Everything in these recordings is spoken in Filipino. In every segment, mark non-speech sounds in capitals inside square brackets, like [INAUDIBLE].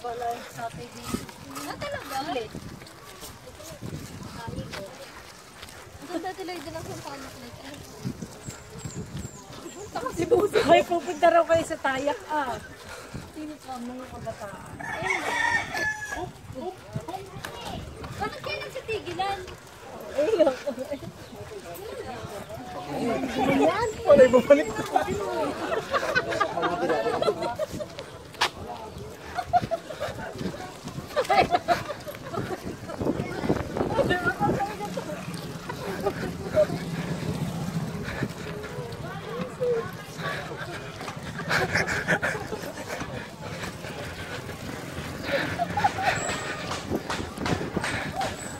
tatay din. Na talaga? Ulit. Ang ganda tuloy din ang sampanak na ito. Si Buso. Ay, pupunta raw kayo sa tayak ah. Sino ka mga kabataan? Bakit kayo nagsitigilan? Wala bumalik.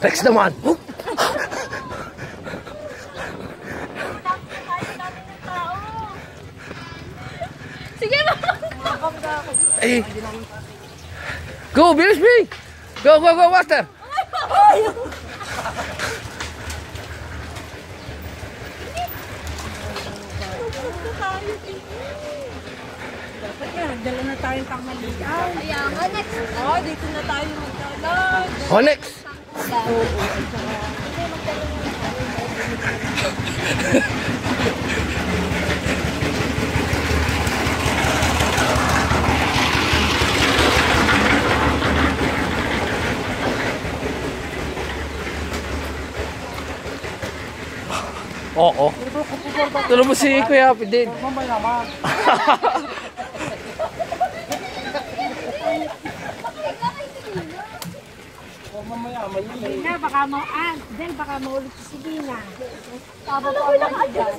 Rex naman! Oh! Sige mo! Ay! Go, bilis, Bing! Go, go, go, Master! Dapat nga, dala na tayong pangmalian. Kaya nga, next. Oh, dito na tayo magdalag. Onyx! Oo. Tulong mo si Kuya Pidin. [LAUGHS] Gina, baka mo, ah, Del, baka maulit si Gina. Tama pa lang ka dyan.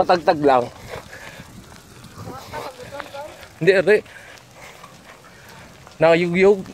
Patagtag lang. Hindi, re. Nakayugyug.